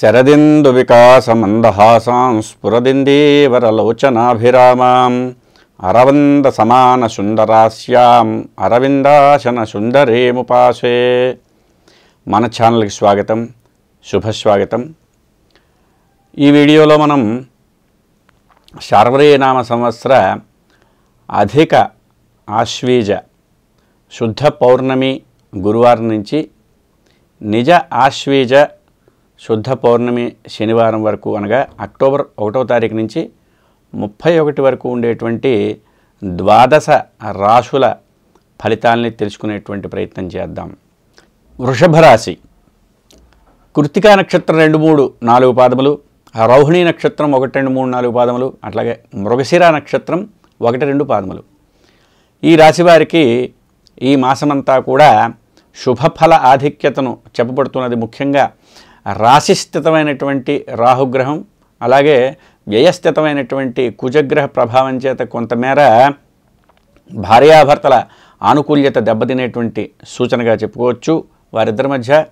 శరదిందు వికాసమందహాసాం స్ఫురదిందీవరలోచనాభిరామాం. అరవింద సమాన సుందరాస్యాం. అరవిందాశన సుందరేముపాసే మన ఛానల్కి స్వాగతం. శుభస్వాగతం. ఈ వీడియోలో మనం శార్వరీనామ సంవత్సర అధిక ఆశ్వీజ శుద్ధ పౌర్ణమి గురువారం నుంచి నిజ ఆశ్వీజ శుద్ధ పౌర్ణమి శనివారం వరకు అనగా అక్టోబర్ ఒకటవ తారీఖు నుంచి ముప్పై ఒకటి వరకు ఉండేటువంటి ద్వాదశ రాశుల ఫలితాలని తెలుసుకునేటువంటి ప్రయత్నం చేద్దాం. వృషభ రాశి. కృతికా నక్షత్రం రెండు మూడు నాలుగు పాదములు రోహిణీ నక్షత్రం ఒకటి రెండు మూడు నాలుగు పాదములు అట్లాగే మృగశిర నక్షత్రం ఒకటి రెండు పాదములు. ఈ రాశి వారికి ఈ మాసమంతా కూడా శుభఫల ఆధిక్యతను చెప్పబడుతున్నది ముఖ్యంగా రాశిస్థితమైనటువంటి రాహుగ్రహం అలాగే వ్యయస్థితమైనటువంటి కుజగ్రహ ప్రభావం చేత కొంతమేర భార్యాభర్తల ఆనుకూల్యత దెబ్బతినేటువంటి సూచనగా చెప్పుకోవచ్చు. వారిద్దరి మధ్య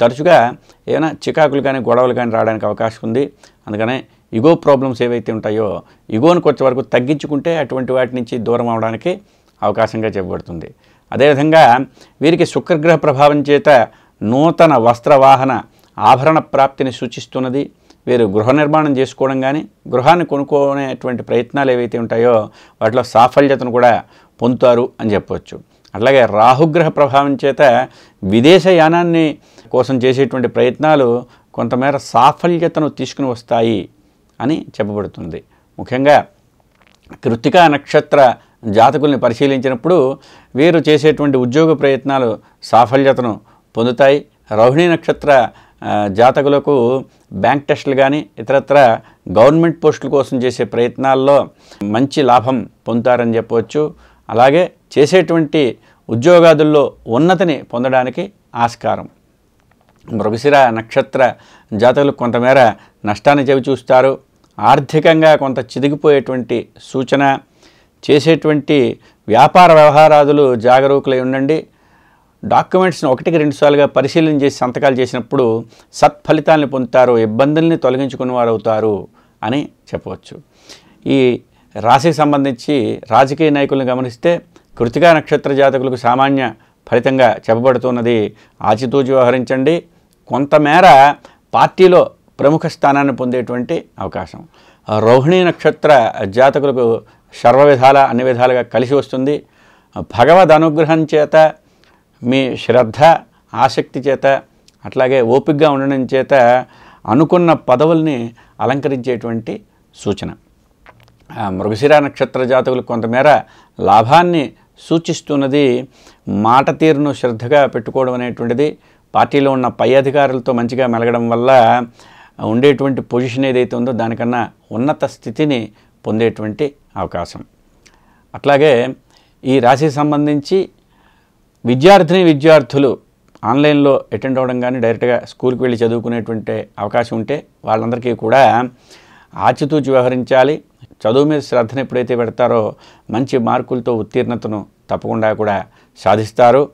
తరచుగా ఏమైనా చికాకులు కానీ గొడవలు కానీ రావడానికి అవకాశం ఉంది. అందుకనే ఇగో ప్రాబ్లమ్స్ ఏవైతే ఉంటాయో ఇగోను కొంచెం వరకు తగ్గించుకుంటే అటువంటి వాటి నుంచి దూరం అవడానికి అవకాశంగా చెప్పబడుతుంది. అదేవిధంగా వీరికి శుక్రగ్రహ ప్రభావం చేత నూతన వస్త్రవాహన ఆభరణ ప్రాప్తిని సూచిస్తున్నది. వీరు గృహ నిర్మాణం చేసుకోవడం కానీ గృహాన్ని కొనుక్కునేటువంటి ప్రయత్నాలు ఏవైతే ఉంటాయో వాటిలో సాఫల్యతను కూడా పొందుతారు అని చెప్పవచ్చు అట్లాగే రాహుగ్రహ ప్రభావం చేత విదేశ యానాన్ని కోసం చేసేటువంటి ప్రయత్నాలు కొంతమేర సాఫల్యతను తీసుకుని వస్తాయి అని చెప్పబడుతుంది. ముఖ్యంగా కృత్తికా నక్షత్ర జాతకుల్ని పరిశీలించినప్పుడు వీరు చేసేటువంటి ఉద్యోగ ప్రయత్నాలు సాఫల్యతను పొందుతాయి. రోహిణీ నక్షత్ర జాతకులకు బ్యాంక్ టెస్టులు కానీ ఇతరత్ర గవర్నమెంట్ పోస్టుల కోసం చేసే ప్రయత్నాల్లో మంచి లాభం పొందుతారని చెప్పవచ్చు. అలాగే చేసేటువంటి ఉద్యోగాదుల్లో ఉన్నతిని పొందడానికి ఆస్కారం. మృగశిర నక్షత్ర జాతకులు కొంతమేర నష్టాన్ని చెవి చూస్తారు ఆర్థికంగా కొంత చిదిగిపోయేటువంటి సూచన. చేసేటువంటి వ్యాపార వ్యవహారాదులు జాగరూకులై ఉండండి. డాక్యుమెంట్స్ని ఒకటికి రెండుసార్లుగా పరిశీలన చేసి సంతకాలు చేసినప్పుడు సత్ఫలితాలను పొందుతారు ఇబ్బందుల్ని తొలగించుకుని వారు అవుతారు అని చెప్పవచ్చు. ఈ రాశికి సంబంధించి రాజకీయ నాయకులను గమనిస్తే కృతికా నక్షత్ర జాతకులకు సామాన్య ఫలితంగా చెప్పబడుతున్నది ఆచితూచి వ్యవహరించండి. కొంతమేర పార్టీలో ప్రముఖ స్థానాన్ని పొందేటువంటి అవకాశం. రోహిణి నక్షత్ర జాతకులకు సర్వ విధాల అన్ని విధాలుగా కలిసి వస్తుంది. భగవద్ అనుగ్రహం చేత మీ శ్రద్ధ ఆసక్తి చేత అట్లాగే ఓపికగా ఉండడం చేత అనుకున్న పదవుల్ని అలంకరించేటువంటి సూచన. ఆ మృగశిర నక్షత్ర జాతకులు కొంతమేర లాభాన్ని సూచిస్తున్నది మాట తీరును శ్రద్ధగా పెట్టుకోవడం అనేటువంటిది పార్టీలో ఉన్న పై అధికారులతో మంచిగా మెలగడం వల్ల ఉండేటువంటి పొజిషన్ ఏదైతే ఉందో దానికన్నా ఉన్నత స్థితిని పొందేటువంటి అవకాశం. అట్లాగే ఈ రాశికి సంబంధించి విద్యార్థిని విద్యార్థులు ఆన్లైన్లో అటెండ్ అవ్వడం కానీ డైరెక్ట్గా స్కూల్కి వెళ్ళి చదువుకునేటువంటి అవకాశం ఉంటే వాళ్ళందరికీ కూడా ఆచితూచి వ్యవహరించాలి. చదువు మీద శ్రద్ధను ఎప్పుడైతే పెడతారో మంచి మార్కులతో ఉత్తీర్ణతను తప్పకుండా కూడా సాధిస్తారు.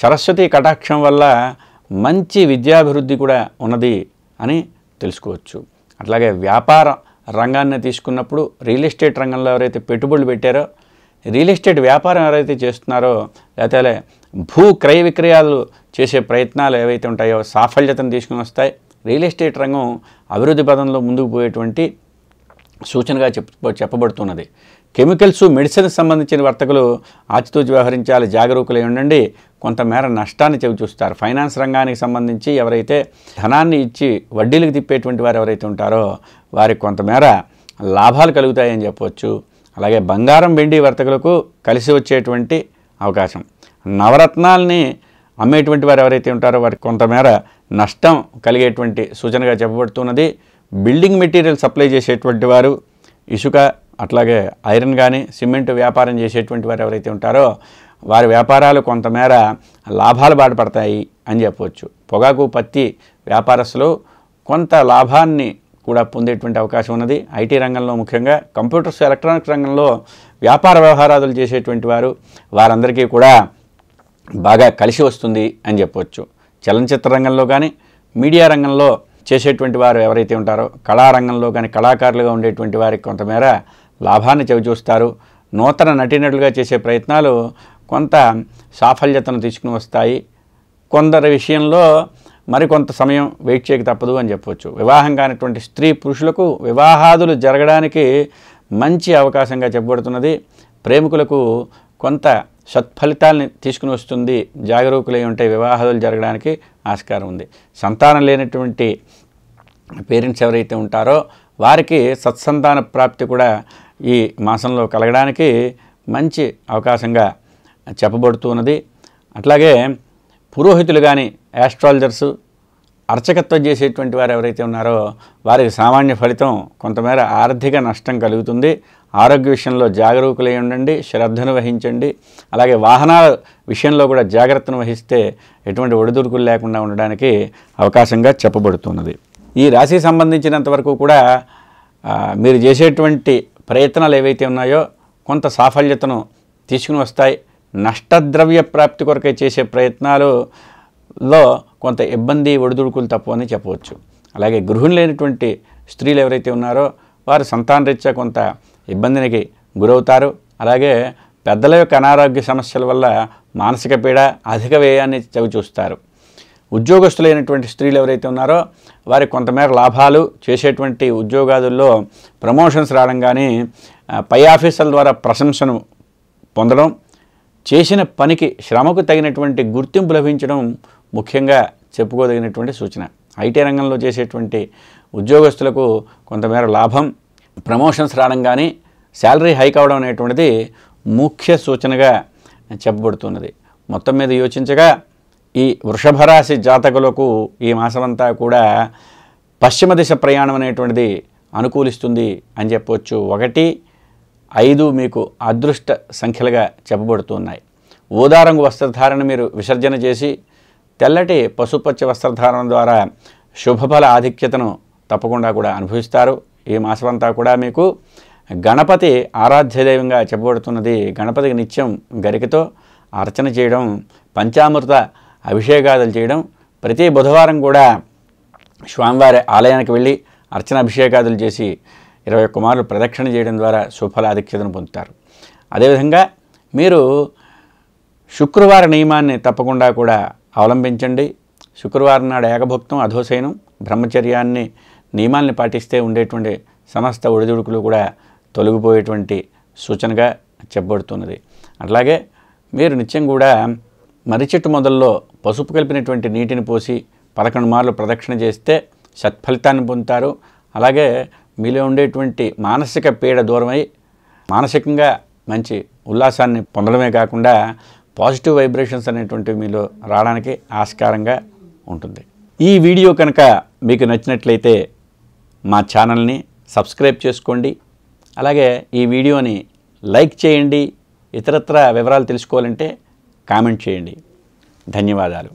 సరస్వతి కటాక్షం వల్ల మంచి విద్యాభివృద్ధి కూడా ఉన్నది అని తెలుసుకోవచ్చు. అట్లాగే వ్యాపార రంగాన్ని తీసుకున్నప్పుడు రియల్ ఎస్టేట్ రంగంలో ఎవరైతే పెట్టుబడులు పెట్టారో రియల్ ఎస్టేట్ వ్యాపారం ఎవరైతే చేస్తున్నారో లేకపోతే భూ క్రయ విక్రయాలు చేసే ప్రయత్నాలు ఏవైతే ఉంటాయో సాఫల్యతను తీసుకుని వస్తాయి. రియల్ ఎస్టేట్ రంగం అభివృద్ధి పదంలో ముందుకు పోయేటువంటి సూచనగా చెప్ చెప్పబడుతున్నది. కెమికల్స్ మెడిసిన్కి సంబంధించిన వర్తకులు ఆచితూచి వ్యవహరించాలి జాగరూకులై ఉండండి. కొంతమేర నష్టాన్ని చెవి చూస్తారు ఫైనాన్స్ రంగానికి సంబంధించి ఎవరైతే ధనాన్ని ఇచ్చి వడ్డీలకు తిప్పేటువంటి వారు ఎవరైతే ఉంటారో వారికి కొంతమేర లాభాలు కలుగుతాయని చెప్పవచ్చు అలాగే బంగారం వెండి వర్తకులకు కలిసి వచ్చేటువంటి అవకాశం. నవరత్నాల్ని అమ్మేటువంటి వారు ఎవరైతే ఉంటారో వారికి కొంతమేర నష్టం కలిగేటువంటి సూచనగా చెప్పబడుతున్నది. బిల్డింగ్ మెటీరియల్ సప్లై చేసేటువంటి వారు ఇసుక అట్లాగే ఐరన్ కానీ సిమెంట్ వ్యాపారం చేసేటువంటి వారు ఎవరైతే ఉంటారో వారి వ్యాపారాలు కొంతమేర లాభాలు బాటపడతాయి అని చెప్పవచ్చు. పొగాకు పత్తి వ్యాపారస్తులు కొంత లాభాన్ని కూడా పొందేటువంటి అవకాశం ఉన్నది. ఐటీ రంగంలో ముఖ్యంగా కంప్యూటర్స్ ఎలక్ట్రానిక్ రంగంలో వ్యాపార వ్యవహారాలు చేసేటువంటి వారు వారందరికీ కూడా బాగా కలిసి వస్తుంది అని చెప్పవచ్చు చలనచిత్ర రంగంలో కానీ మీడియా రంగంలో చేసేటువంటి వారు ఎవరైతే ఉంటారో కళారంగంలో కానీ కళాకారులుగా ఉండేటువంటి వారికి కొంతమేర లాభాన్ని చవిచూస్తారు నూతన నటీనటులుగా చేసే ప్రయత్నాలు కొంత సాఫల్యతను తీసుకుని వస్తాయి. కొందరి విషయంలో మరికొంత సమయం వెయిట్ చేయక తప్పదు అని చెప్పవచ్చు వివాహం కానటువంటి స్త్రీ పురుషులకు వివాహాదులు జరగడానికి మంచి అవకాశంగా చెప్పబడుతున్నది. ప్రేమికులకు కొంత సత్ఫలితాల్ని తీసుకుని వస్తుంది. జాగరూకులై ఉంటే వివాహాదులు జరగడానికి ఆస్కారం ఉంది. సంతానం లేనటువంటి పేరెంట్స్ ఎవరైతే ఉంటారో వారికి సత్సంతాన ప్రాప్తి కూడా ఈ మాసంలో కలగడానికి మంచి అవకాశంగా చెప్పబడుతున్నది. అట్లాగే పురోహితులు కానీ యాస్ట్రాలజర్సు అర్చకత్వం చేసేటువంటి వారు ఎవరైతే ఉన్నారో వారికి సామాన్య ఫలితం కొంతమేర ఆర్థిక నష్టం కలుగుతుంది. ఆరోగ్య విషయంలో జాగరూకులై ఉండండి శ్రద్ధను వహించండి. అలాగే వాహనాల విషయంలో కూడా జాగ్రత్తను వహిస్తే ఎటువంటి ఒడిదుడుకులు లేకుండా ఉండడానికి అవకాశంగా చెప్పబడుతున్నది. ఈ రాశి సంబంధించినంత వరకు కూడా మీరు చేసేటువంటి ప్రయత్నాలు ఏవైతే ఉన్నాయో కొంత సాఫల్యతను తీసుకుని వస్తాయి. నష్టద్రవ్య ప్రాప్తి కొరకై చేసే ప్రయత్నాలులో కొంత ఇబ్బంది ఒడిదుడుకులు తప్పు అని చెప్పవచ్చు. అలాగే గృహిణి లేనటువంటి స్త్రీలు ఎవరైతే ఉన్నారో వారు సంతానరీత్యా కొంత ఇబ్బందికి గురవుతారు. అలాగే పెద్దల యొక్క అనారోగ్య సమస్యల వల్ల మానసిక పీడ అధిక వ్యయాన్ని చవి చూస్తారు ఉద్యోగస్తులైనటువంటి స్త్రీలు ఎవరైతే ఉన్నారో వారి కొంతమేర లాభాలు చేసేటువంటి ఉద్యోగాదుల్లో ప్రమోషన్స్ రావడం కానీ పై ఆఫీసర్ల ద్వారా ప్రశంసను పొందడం చేసిన పనికి శ్రమకు తగినటువంటి గుర్తింపు లభించడం ముఖ్యంగా చెప్పుకోదగినటువంటి సూచన. ఐటీ రంగంలో చేసేటువంటి ఉద్యోగస్తులకు కొంతమేర లాభం ప్రమోషన్స్ రావడం కానీ శాలరీ హైక్ అవడం అనేటువంటిది ముఖ్య సూచనగా చెప్పబడుతున్నది. మొత్తం మీద యోచించగా ఈ వృషభరాశి జాతకులకు ఈ మాసమంతా కూడా పశ్చిమ దిశ ప్రయాణం అనేటువంటిది అనుకూలిస్తుంది అని చెప్పవచ్చు ఒకటి ఐదు మీకు అదృష్ట సంఖ్యలుగా చెప్పబడుతున్నాయి. ఊదారంగు వస్త్రధారణ మీరు విసర్జన చేసి తెల్లటి పశుపచ్చ వస్త్రధారణ ద్వారా శుభఫల ఆధిక్యతను తప్పకుండా కూడా అనుభవిస్తారు. ఈ మాసమంతా కూడా మీకు గణపతి ఆరాధ్య దైవంగా చెప్పబడుతున్నది. గణపతికి నిత్యం గరికతో అర్చన చేయడం పంచామృత అభిషేకాదులు చేయడం. ప్రతి బుధవారం కూడా స్వామివారి ఆలయానికి వెళ్ళి అర్చన అభిషేకాదులు చేసి ఇరవై ఒక్క మార్లు ప్రదక్షిణ చేయడం ద్వారా సుఫలాధిక్యతను పొందుతారు. అదేవిధంగా మీరు శుక్రవార నియమాన్ని తప్పకుండా కూడా అవలంబించండి. శుక్రవారం నాడు ఏకభుక్తం అధోశయనం బ్రహ్మచర్యాన్ని నియమాల్ని పాటిస్తే ఉండేటువంటి సమస్త ఒడిదుడుకులు కూడా తొలగిపోయేటువంటి సూచనగా చెప్పబడుతున్నది. అట్లాగే మీరు నిత్యం కూడా మరిచెట్టు మొదల్లో పసుపు కలిపినటువంటి నీటిని పోసి పదకొండు మార్లు ప్రదక్షిణ చేస్తే సత్ఫలితాన్ని పొందుతారు. అలాగే మీలో ఉండేటువంటి మానసిక పీడ దూరమై మానసికంగా మంచి ఉల్లాసాన్ని పొందడమే కాకుండా పాజిటివ్ వైబ్రేషన్స్ అనేటువంటివి మీలో రావడానికి ఆస్కారంగా ఉంటుంది. ఈ వీడియో కనుక మీకు నచ్చినట్లయితే మా ఛానల్ని సబ్స్క్రైబ్ చేసుకోండి. అలాగే ఈ వీడియోని లైక్ చేయండి. ఇతరత్ర వివరాలు తెలుసుకోవాలంటే కామెంట్ చేయండి. ధన్యవాదాలు.